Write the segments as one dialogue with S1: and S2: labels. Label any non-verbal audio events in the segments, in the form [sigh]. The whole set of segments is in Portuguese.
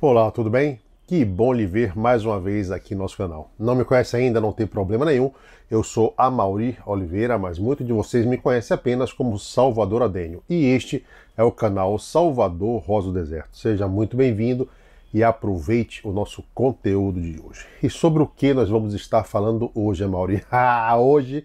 S1: Olá, tudo bem? Que bom lhe ver mais uma vez aqui no nosso canal. Não me conhece ainda, não tem problema nenhum. Eu sou a Mauri Oliveira, mas muitos de vocês me conhecem apenas como Salvador Adênio. E este é o canal Salvador Rosa do Deserto. Seja muito bem-vindo e aproveite o nosso conteúdo de hoje. E sobre o que nós vamos estar falando hoje, Mauri? [laughs] Ah, hoje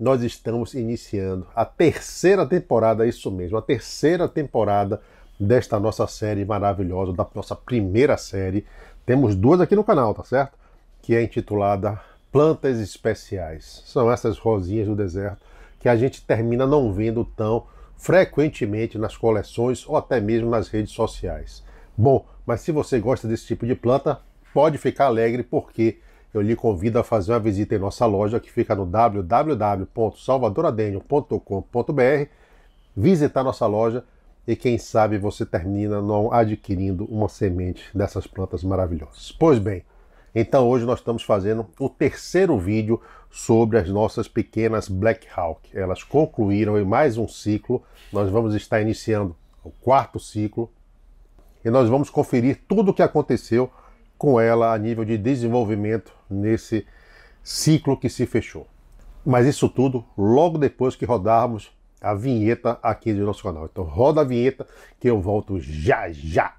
S1: nós estamos iniciando a terceira temporada, isso mesmo, a terceira temporada desta nossa série maravilhosa, da nossa primeira série temos duas aqui no canal, tá certo? Que é intitulada Plantas Especiais. São essas rosinhas do deserto que a gente termina não vendo tão frequentemente nas coleções ou até mesmo nas redes sociais. Bom, mas se você gosta desse tipo de planta, pode ficar alegre porque eu lhe convido a fazer uma visita em nossa loja que fica no www.salvadoradenio.com.br, visitar nossa loja e quem sabe você termina não adquirindo uma semente dessas plantas maravilhosas. Pois bem, então hoje nós estamos fazendo o terceiro vídeo sobre as nossas pequenas Black Hawk. Elas concluíram em mais um ciclo, nós vamos estar iniciando o quarto ciclo e nós vamos conferir tudo o que aconteceu com ela a nível de desenvolvimento nesse ciclo que se fechou. Mas isso tudo logo depois que rodarmos a vinheta aqui do nosso canal. Então roda a vinheta que eu volto já já.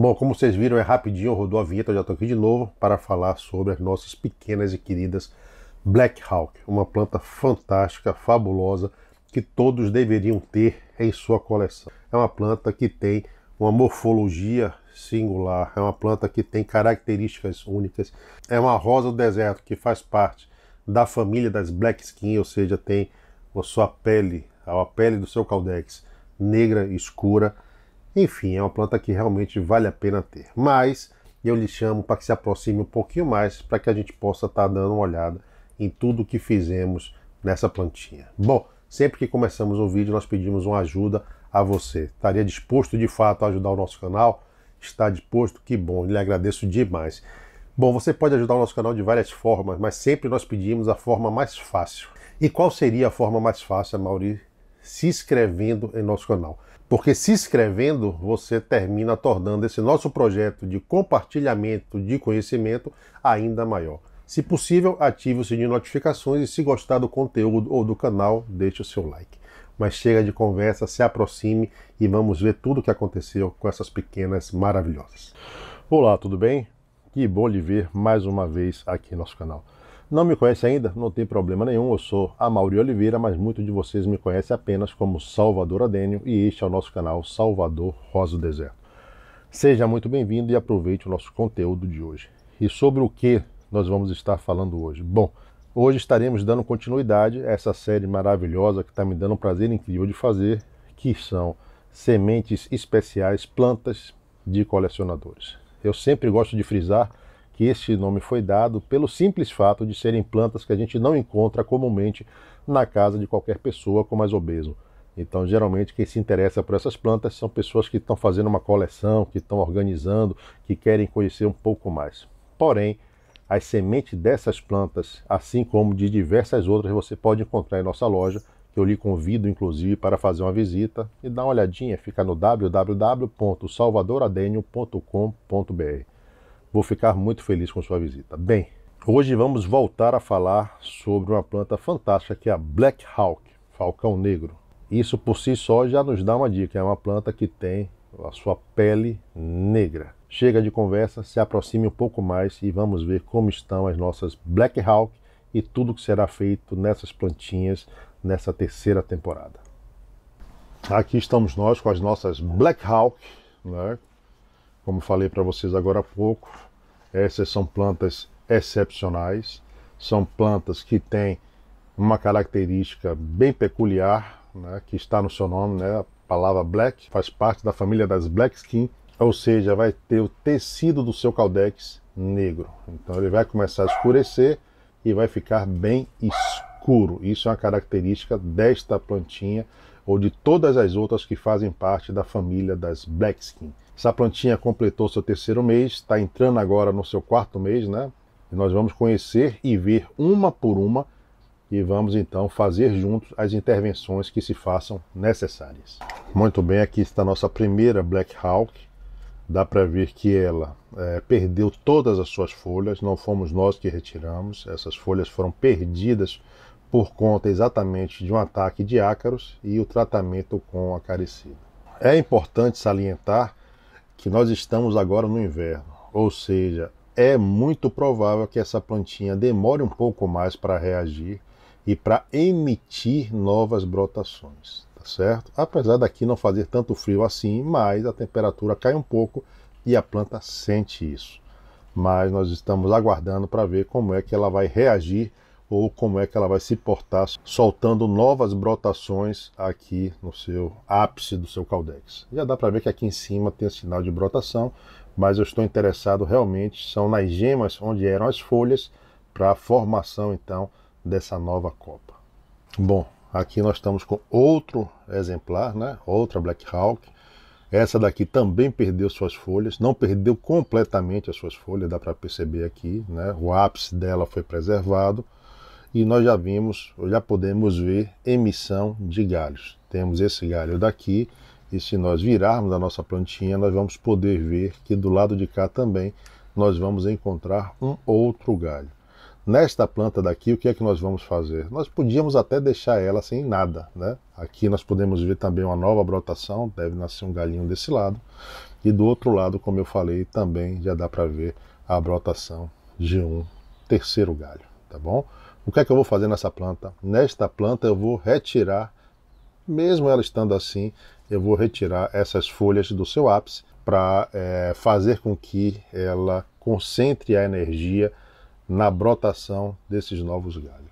S1: Bom, como vocês viram, é rapidinho, rodou a vinheta, eu já estou aqui de novo para falar sobre as nossas pequenas e queridas Black Hawk, uma planta fantástica, fabulosa, que todos deveriam ter em sua coleção. É uma planta que tem uma morfologia singular, é uma planta que tem características únicas, é uma rosa do deserto que faz parte da família das Black Skin, ou seja, tem a sua pele, a pele do seu caldex negra escura, enfim, é uma planta que realmente vale a pena ter. Mas eu lhe chamo para que se aproxime um pouquinho mais para que a gente possa estar tá dando uma olhada em tudo que fizemos nessa plantinha. Bom, sempre que começamos um vídeo, nós pedimos uma ajuda a você. Estaria disposto de fato a ajudar o nosso canal? Está disposto? Que bom, lhe agradeço demais. Bom, você pode ajudar o nosso canal de várias formas, mas sempre nós pedimos a forma mais fácil. E qual seria a forma mais fácil, Mauri? Se inscrevendo em nosso canal. Porque se inscrevendo, você termina tornando esse nosso projeto de compartilhamento de conhecimento ainda maior. Se possível, ative o sininho de notificações e se gostar do conteúdo ou do canal, deixe o seu like. Mas chega de conversa, se aproxime e vamos ver tudo o que aconteceu com essas pequenas maravilhosas. Olá, tudo bem? Que bom lhe ver mais uma vez aqui no nosso canal. Não me conhece ainda? Não tem problema nenhum. Eu sou a Mauri Oliveira, mas muitos de vocês me conhecem apenas como Salvador Adênio e este é o nosso canal Salvador Rosa do Deserto. Seja muito bem-vindo e aproveite o nosso conteúdo de hoje. E sobre o que nós vamos estar falando hoje? Bom, hoje estaremos dando continuidade a essa série maravilhosa que está me dando um prazer incrível de fazer, que são sementes especiais, plantas de colecionadores. Eu sempre gosto de frisar que este nome foi dado pelo simples fato de serem plantas que a gente não encontra comumente na casa de qualquer pessoa com mais obeso. Então, geralmente, quem se interessa por essas plantas são pessoas que estão fazendo uma coleção, que estão organizando, que querem conhecer um pouco mais. Porém, as sementes dessas plantas, assim como de diversas outras, você pode encontrar em nossa loja, que eu lhe convido, inclusive, para fazer uma visita e dar uma olhadinha. Fica no www.salvadoradenio.com.br. Vou ficar muito feliz com sua visita. Bem, hoje vamos voltar a falar sobre uma planta fantástica que é a Black Hawk, falcão negro. Isso por si só já nos dá uma dica, é uma planta que tem a sua pele negra. Chega de conversa, se aproxime um pouco mais e vamos ver como estão as nossas Black Hawk e tudo que será feito nessas plantinhas nessa terceira temporada. Aqui estamos nós com as nossas Black Hawk, né? Como falei para vocês agora há pouco, Essas são plantas excepcionais, são plantas que têm uma característica bem peculiar, né, que está no seu nome, né, a palavra black faz parte da família das black skin, ou seja, vai ter o tecido do seu caldex negro. Então ele vai começar a escurecer e vai ficar bem escuro. Isso é uma característica desta plantinha ou de todas as outras que fazem parte da família das black skin. Essa plantinha completou seu terceiro mês, está entrando agora no seu quarto mês, né? E nós vamos conhecer e ver uma por uma e vamos então fazer juntos as intervenções que se façam necessárias. Muito bem, aqui está a nossa primeira Black Hawk. Dá para ver que ela é, perdeu todas as suas folhas, não fomos nós que retiramos, essas folhas foram perdidas por conta exatamente de um ataque de ácaros e o tratamento com acaricida. É importante salientar que nós estamos agora no inverno, ou seja, é muito provável que essa plantinha demore um pouco mais para reagir e para emitir novas brotações, tá certo? Apesar daqui não fazer tanto frio assim, mas a temperatura cai um pouco e a planta sente isso. Mas nós estamos aguardando para ver como é que ela vai reagir ou como é que ela vai se portar, soltando novas brotações aqui no seu ápice do seu caldex. Já dá para ver que aqui em cima tem sinal de brotação, mas eu estou interessado realmente são nas gemas onde eram as folhas para a formação então dessa nova copa. Bom, aqui nós estamos com outro exemplar, né? Outra Black Hawk. Essa daqui também perdeu suas folhas, não perdeu completamente as suas folhas, dá para perceber aqui, né? O ápice dela foi preservado e nós já vimos, já podemos ver emissão de galhos. Temos esse galho daqui e se nós virarmos a nossa plantinha, nós vamos poder ver que do lado de cá também nós vamos encontrar um outro galho. Nesta planta daqui, o que é que nós vamos fazer? Nós podíamos até deixar ela sem nada, né? Aqui nós podemos ver também uma nova brotação, deve nascer um galinho desse lado. E do outro lado, como eu falei, também já dá para ver a brotação de um terceiro galho, tá bom? O que é que eu vou fazer nessa planta? Nesta planta eu vou retirar, mesmo ela estando assim, eu vou retirar essas folhas do seu ápice para é, fazer com que ela concentre a energia na brotação desses novos galhos.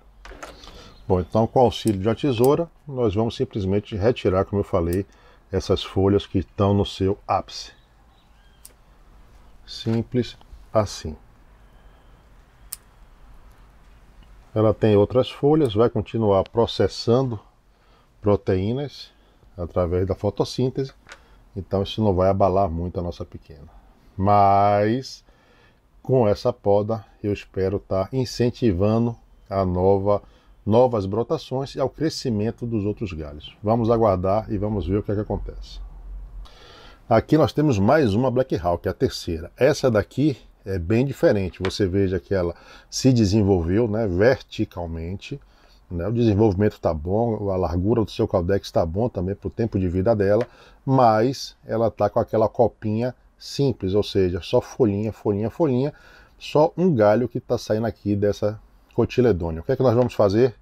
S1: Bom, então com o auxílio de uma tesoura, nós vamos simplesmente retirar, como eu falei, essas folhas que estão no seu ápice. Simples assim. Ela tem outras folhas, vai continuar processando proteínas através da fotossíntese, então isso não vai abalar muito a nossa pequena. Mas com essa poda eu espero estar tá incentivando a nova novas brotações e ao crescimento dos outros galhos. Vamos aguardar e vamos ver o que, é que acontece. Aqui nós temos mais uma Black Hawk, a terceira. Essa daqui é bem diferente. Você veja que ela se desenvolveu né, verticalmente. Né, o desenvolvimento está bom, a largura do seu caldex está bom também para o tempo de vida dela, mas ela está com aquela copinha simples, ou seja, só folhinha, folhinha, folhinha, só um galho que está saindo aqui dessa cotiledônia. O que é que nós vamos fazer?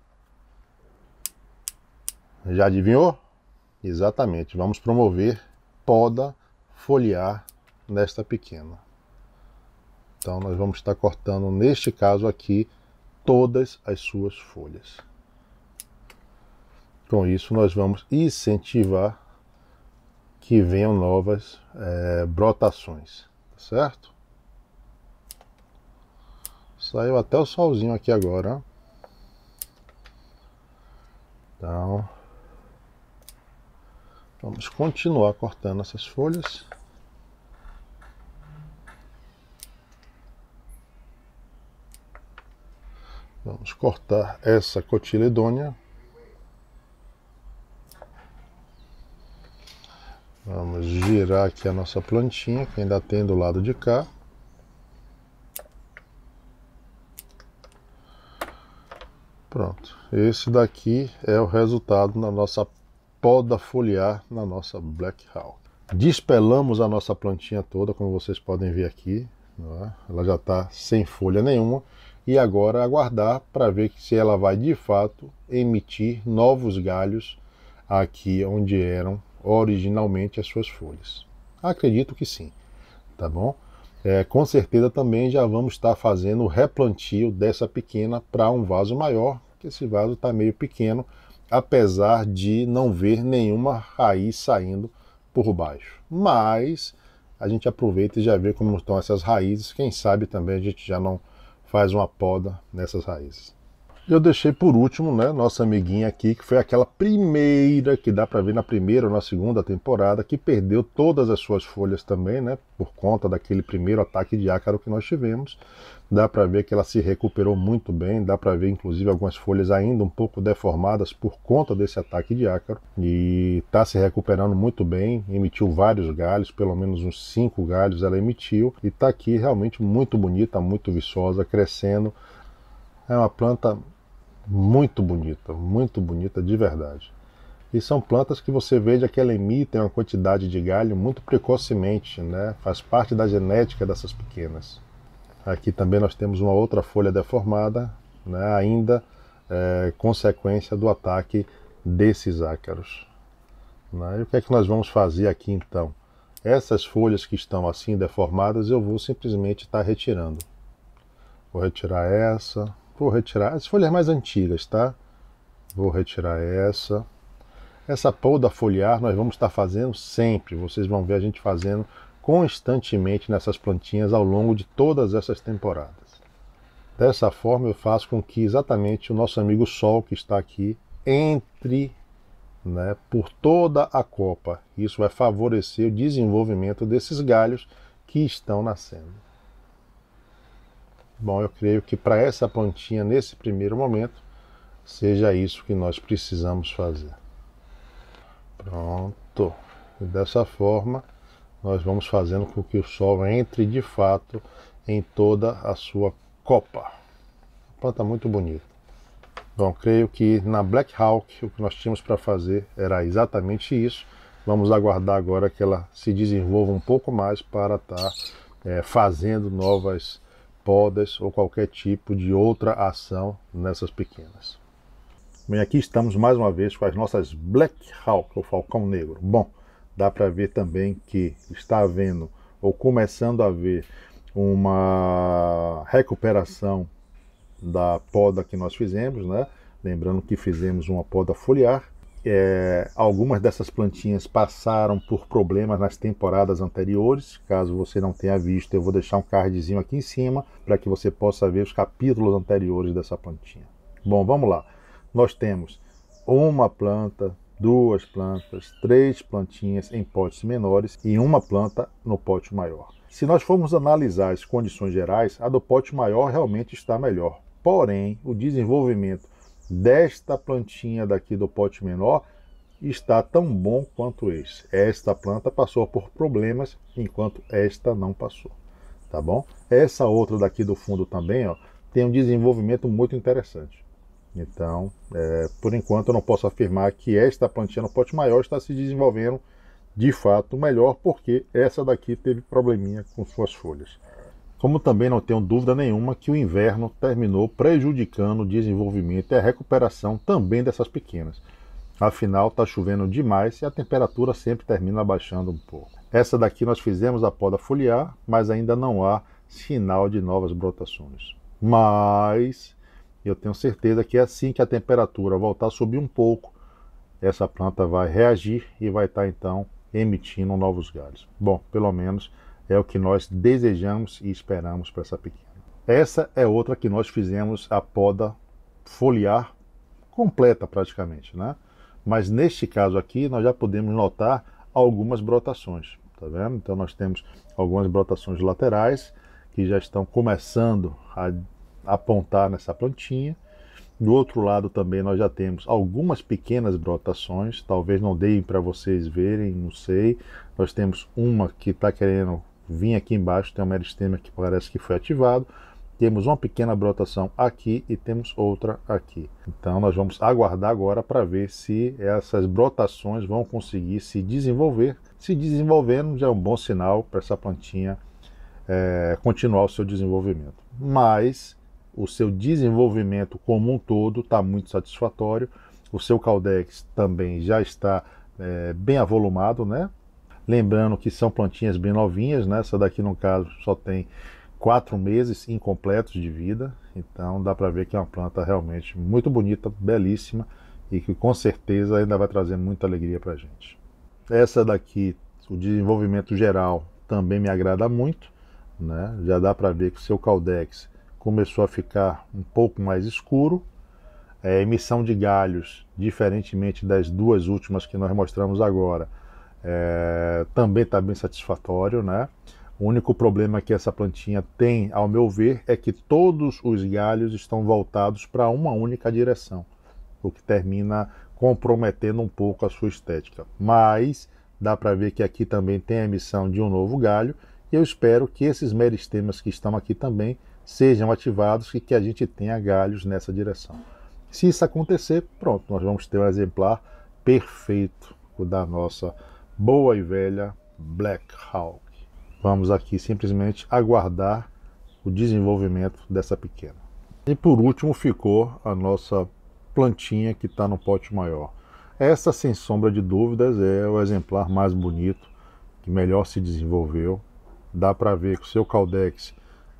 S1: Já adivinhou? Exatamente, vamos promover poda foliar nesta pequena. Então nós vamos estar cortando, neste caso aqui, todas as suas folhas. Com isso nós vamos incentivar que venham novas é, brotações, tá certo? Saiu até o solzinho aqui agora. Então, vamos continuar cortando essas folhas. Vamos cortar essa cotiledônia. Vamos girar aqui a nossa plantinha, que ainda tem do lado de cá. Pronto. Esse daqui é o resultado da nossa poda foliar na nossa Black Hawk. Despelamos a nossa plantinha toda, como vocês podem ver aqui. É? Ela já está sem folha nenhuma e agora aguardar para ver se ela vai de fato emitir novos galhos aqui onde eram originalmente as suas folhas. Acredito que sim, tá bom? é, com certeza também já vamos estar fazendo o replantio dessa pequena para um vaso maior, que esse vaso está meio pequeno, apesar de não ver nenhuma raiz saindo por baixo. Mas a gente aproveita e já vê como estão essas raízes, quem sabe também a gente já não faz uma poda nessas raízes. Eu deixei por último, né, nossa amiguinha aqui, que foi aquela primeira, que dá para ver na primeira ou na segunda temporada, que perdeu todas as suas folhas também, né, por conta daquele primeiro ataque de ácaro que nós tivemos. Dá para ver que ela se recuperou muito bem, dá para ver inclusive algumas folhas ainda um pouco deformadas por conta desse ataque de ácaro. E está se recuperando muito bem, emitiu vários galhos, pelo menos uns cinco galhos ela emitiu, e está aqui realmente muito bonita, muito viçosa, crescendo. É uma planta muito bonita, muito bonita de verdade. E são plantas que você veja que ela emitem uma quantidade de galho muito precocemente, né? faz parte da genética dessas pequenas. Aqui também nós temos uma outra folha deformada, né? ainda é, consequência do ataque desses ácaros. Né? E o que é que nós vamos fazer aqui então? Essas folhas que estão assim deformadas eu vou simplesmente estar retirando. Vou retirar essa, Vou retirar as folhas mais antigas, tá? Vou retirar essa. Essa poda foliar nós vamos estar fazendo sempre. Vocês vão ver a gente fazendo constantemente nessas plantinhas ao longo de todas essas temporadas. Dessa forma eu faço com que exatamente o nosso amigo Sol que está aqui entre né, por toda a copa. Isso vai favorecer o desenvolvimento desses galhos que estão nascendo. Bom, eu creio que para essa plantinha, nesse primeiro momento, seja isso que nós precisamos fazer. Pronto. E dessa forma, nós vamos fazendo com que o sol entre de fato em toda a sua copa. Planta muito bonita. Bom, creio que na Black Hawk o que nós tínhamos para fazer era exatamente isso. Vamos aguardar agora que ela se desenvolva um pouco mais para estar tá, é, fazendo novas podas ou qualquer tipo de outra ação nessas pequenas. Bem, aqui estamos mais uma vez com as nossas Black Hawk, ou Falcão Negro. Bom, dá para ver também que está havendo, ou começando a haver, uma recuperação da poda que nós fizemos, né? Lembrando que fizemos uma poda foliar é, algumas dessas plantinhas passaram por problemas nas temporadas anteriores. Caso você não tenha visto, eu vou deixar um cardzinho aqui em cima para que você possa ver os capítulos anteriores dessa plantinha. Bom, vamos lá. Nós temos uma planta, duas plantas, três plantinhas em potes menores e uma planta no pote maior. Se nós formos analisar as condições gerais, a do pote maior realmente está melhor. Porém, o desenvolvimento desta plantinha daqui do pote menor está tão bom quanto esse. Esta planta passou por problemas, enquanto esta não passou. Tá bom? Essa outra daqui do fundo também, ó, tem um desenvolvimento muito interessante. Então, é, por enquanto eu não posso afirmar que esta plantinha no pote maior está se desenvolvendo de fato melhor, porque essa daqui teve probleminha com suas folhas. Como também não tenho dúvida nenhuma que o inverno terminou prejudicando o desenvolvimento e a recuperação também dessas pequenas. Afinal, está chovendo demais e a temperatura sempre termina abaixando um pouco. Essa daqui nós fizemos a poda foliar, mas ainda não há sinal de novas brotações. Mas eu tenho certeza que assim que a temperatura voltar a subir um pouco, essa planta vai reagir e vai estar tá, então emitindo novos galhos. Bom, pelo menos é o que nós desejamos e esperamos para essa pequena. Essa é outra que nós fizemos a poda foliar completa praticamente, né? Mas neste caso aqui nós já podemos notar algumas brotações, tá vendo? Então nós temos algumas brotações laterais que já estão começando a apontar nessa plantinha. Do outro lado também nós já temos algumas pequenas brotações, talvez não deem para vocês verem, não sei. Nós temos uma que está querendo vim aqui embaixo, tem um meristema que parece que foi ativado. Temos uma pequena brotação aqui e temos outra aqui. Então nós vamos aguardar agora para ver se essas brotações vão conseguir se desenvolver. Se desenvolvendo já é um bom sinal para essa plantinha é, continuar o seu desenvolvimento. Mas o seu desenvolvimento como um todo está muito satisfatório. O seu caldex também já está é, bem avolumado, né? Lembrando que são plantinhas bem novinhas, né? Essa daqui no caso só tem quatro meses incompletos de vida, então dá para ver que é uma planta realmente muito bonita, belíssima e que com certeza ainda vai trazer muita alegria para a gente. Essa daqui, o desenvolvimento geral também me agrada muito, né? Já dá para ver que o seu caldex começou a ficar um pouco mais escuro. É, emissão de galhos, diferentemente das duas últimas que nós mostramos agora, é, também está bem satisfatório, né? O único problema que essa plantinha tem, ao meu ver, é que todos os galhos estão voltados para uma única direção, o que termina comprometendo um pouco a sua estética. Mas dá para ver que aqui também tem a emissão de um novo galho, e eu espero que esses meristemas que estão aqui também sejam ativados e que a gente tenha galhos nessa direção. Se isso acontecer, pronto, nós vamos ter um exemplar perfeito da nossa boa e velha Black Hawk. Vamos aqui simplesmente aguardar o desenvolvimento dessa pequena. E por último ficou a nossa plantinha que está no pote maior. Essa, sem sombra de dúvidas, é o exemplar mais bonito, que melhor se desenvolveu. Dá para ver que o seu caldex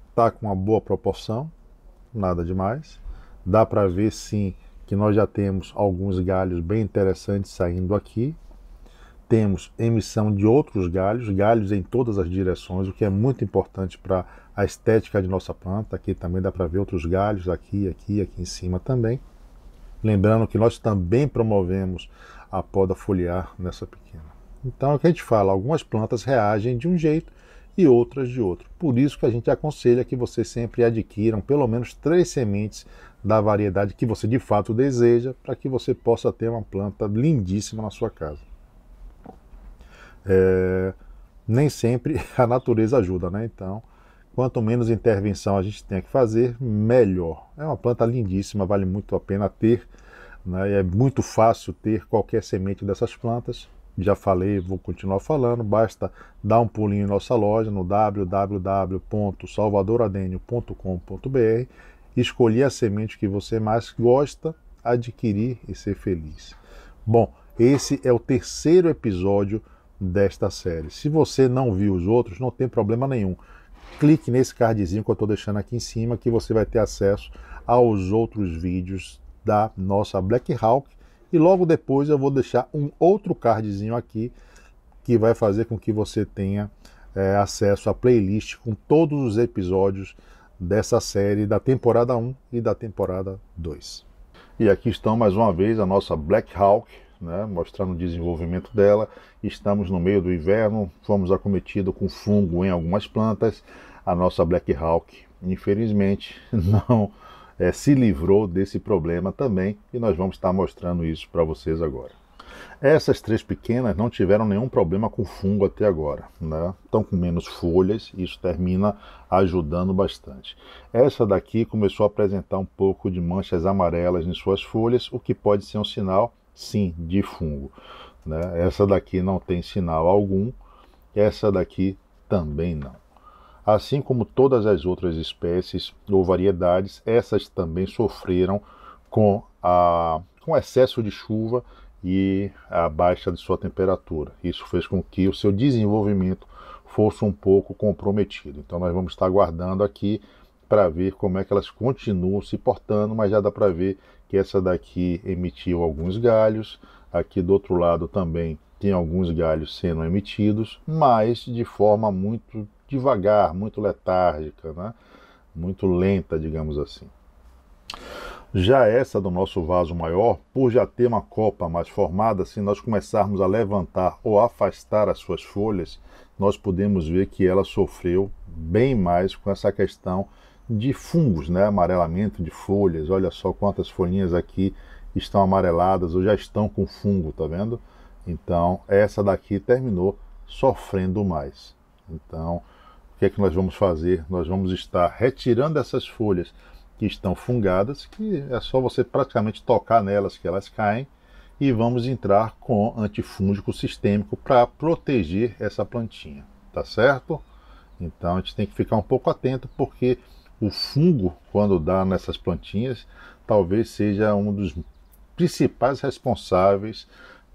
S1: está com uma boa proporção, nada demais. Dá para ver sim que nós já temos alguns galhos bem interessantes saindo aqui temos emissão de outros galhos, galhos em todas as direções, o que é muito importante para a estética de nossa planta. Aqui também dá para ver outros galhos, aqui, aqui, aqui em cima também. Lembrando que nós também promovemos a poda foliar nessa pequena. Então é o que a gente fala, algumas plantas reagem de um jeito e outras de outro. Por isso que a gente aconselha que vocês sempre adquiram pelo menos três sementes da variedade que você de fato deseja, para que você possa ter uma planta lindíssima na sua casa é, nem sempre [laughs] a natureza ajuda, né? Então, quanto menos intervenção a gente tem que fazer, melhor. É uma planta lindíssima, vale muito a pena ter. Né? É muito fácil ter qualquer semente dessas plantas. Já falei, vou continuar falando. Basta dar um pulinho em nossa loja no www.salvadoradenio.com.br, escolher a semente que você mais gosta, adquirir e ser feliz. Bom, esse é o terceiro episódio desta série. Se você não viu os outros, não tem problema nenhum. Clique nesse cardzinho que eu estou deixando aqui em cima que você vai ter acesso aos outros vídeos da nossa Black Hawk. E logo depois eu vou deixar um outro cardzinho aqui que vai fazer com que você tenha é, acesso à playlist com todos os episódios dessa série da temporada 1 e da temporada 2. E aqui estão mais uma vez a nossa Black Hawk né, mostrando o desenvolvimento dela. Estamos no meio do inverno, fomos acometidos com fungo em algumas plantas. A nossa Black Hawk, infelizmente, [laughs] não é, se livrou desse problema também e nós vamos estar mostrando isso para vocês agora. Essas três pequenas não tiveram nenhum problema com fungo até agora, né? estão com menos folhas isso termina ajudando bastante. Essa daqui começou a apresentar um pouco de manchas amarelas em suas folhas, o que pode ser um sinal sim, de fungo. Né? Essa daqui não tem sinal algum, essa daqui também não. Assim como todas as outras espécies ou variedades, essas também sofreram com, a, com excesso de chuva e a baixa de sua temperatura. Isso fez com que o seu desenvolvimento fosse um pouco comprometido. Então nós vamos estar aguardando aqui para ver como é que elas continuam se portando, mas já dá para ver que essa daqui emitiu alguns galhos, aqui do outro lado também tem alguns galhos sendo emitidos, mas de forma muito devagar, muito letárgica, né? muito lenta, digamos assim. Já essa do nosso vaso maior, por já ter uma copa mais formada, se nós começarmos a levantar ou afastar as suas folhas, nós podemos ver que ela sofreu bem mais com essa questão de fungos, né? amarelamento de folhas. Olha só quantas folhinhas aqui estão amareladas ou já estão com fungo, tá vendo? Então, essa daqui terminou sofrendo mais. Então, o que é que nós vamos fazer? Nós vamos estar retirando essas folhas que estão fungadas, que é só você praticamente tocar nelas que elas caem, e vamos entrar com antifúngico sistêmico para proteger essa plantinha, tá certo? Então a gente tem que ficar um pouco atento porque o fungo, quando dá nessas plantinhas, talvez seja um dos principais responsáveis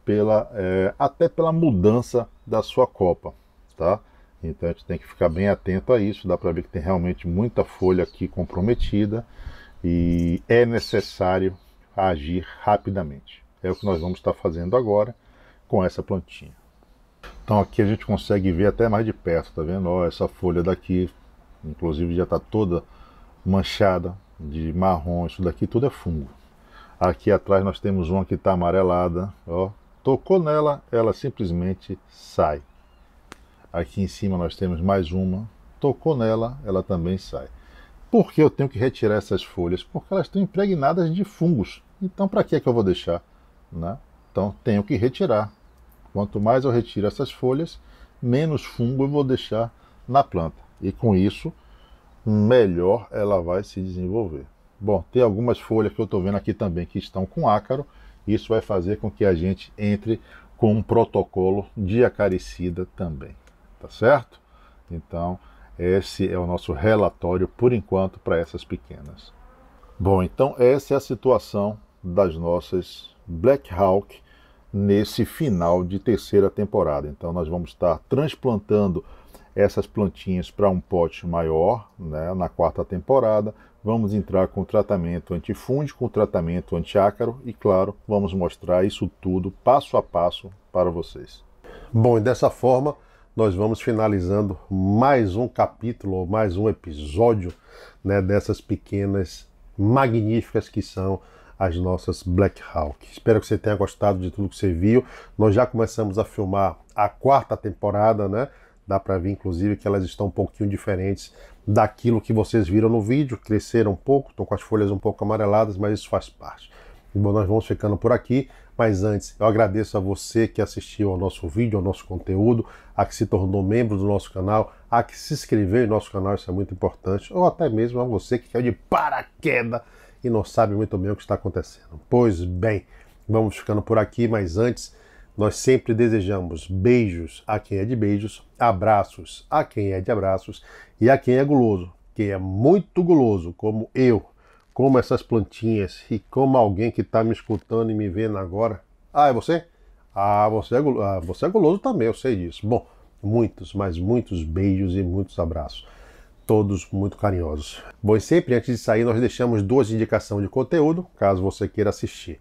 S2: pela, é, até pela mudança da sua copa, tá? Então a gente tem que ficar bem atento a isso. Dá para ver que tem realmente muita folha aqui comprometida e é necessário agir rapidamente. É o que nós vamos estar fazendo agora com essa plantinha. Então aqui a gente consegue ver até mais de perto, tá vendo? Ó, essa folha daqui, inclusive já está toda manchada de marrom. Isso daqui tudo é fungo. Aqui atrás nós temos uma que está amarelada, ó. Tocou nela, ela simplesmente sai. Aqui em cima nós temos mais uma. Tocou nela, ela também sai. Por que eu tenho que retirar essas folhas? Porque elas estão impregnadas de fungos. Então, para que, é que eu vou deixar? Né? Então, tenho que retirar. Quanto mais eu retiro essas folhas, menos fungo eu vou deixar na planta. E com isso, melhor ela vai se desenvolver. Bom, tem algumas folhas que eu estou vendo aqui também que estão com ácaro. Isso vai fazer com que a gente entre com um protocolo de acaricida também tá certo? Então, esse é o nosso relatório por enquanto para essas pequenas. Bom, então essa é a situação das nossas Black Hawk nesse final de terceira temporada. Então nós vamos estar transplantando essas plantinhas para um pote maior né, na quarta temporada. Vamos entrar com tratamento antifúngico, tratamento antiácaro e, claro, vamos mostrar isso tudo passo a passo para vocês.
S1: Bom, e dessa forma nós vamos finalizando mais um capítulo, mais um episódio né, dessas pequenas magníficas que são as nossas Black Hawk. Espero que você tenha gostado de tudo que você viu. Nós já começamos a filmar a quarta temporada, né? Dá para ver, inclusive, que elas estão um pouquinho diferentes daquilo que vocês viram no vídeo. Cresceram um pouco, estão com as folhas um pouco amareladas, mas isso faz parte. Bom, nós vamos ficando por aqui. Mas antes, eu agradeço a você que assistiu ao nosso vídeo, ao nosso conteúdo, a que se tornou membro do nosso canal, a que se inscreveu em nosso canal, isso é muito importante, ou até mesmo a você que caiu de paraquedas e não sabe muito bem o que está acontecendo. Pois bem, vamos ficando por aqui, mas antes, nós sempre desejamos beijos a quem é de beijos, abraços a quem é de abraços e a quem é guloso. Quem é muito guloso, como eu, como essas plantinhas e como alguém que está me escutando e me vendo agora. Ah, é você? Ah, você é, ah, você é guloso também, eu sei disso. Bom, muitos, mas muitos beijos e muitos abraços. Todos muito carinhosos. Bom, e sempre antes de sair, nós deixamos duas indicações de conteúdo, caso você queira assistir.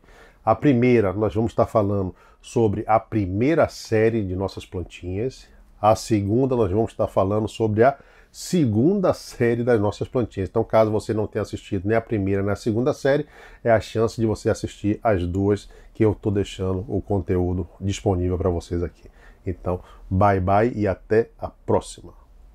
S1: A primeira, nós vamos estar falando sobre a primeira série de nossas plantinhas. A segunda, nós vamos estar falando sobre a segunda série das nossas plantinhas. Então, caso você não tenha assistido nem a primeira nem a segunda série, é a chance de você assistir as duas que eu estou deixando o conteúdo disponível para vocês aqui. Então, bye bye e até a próxima.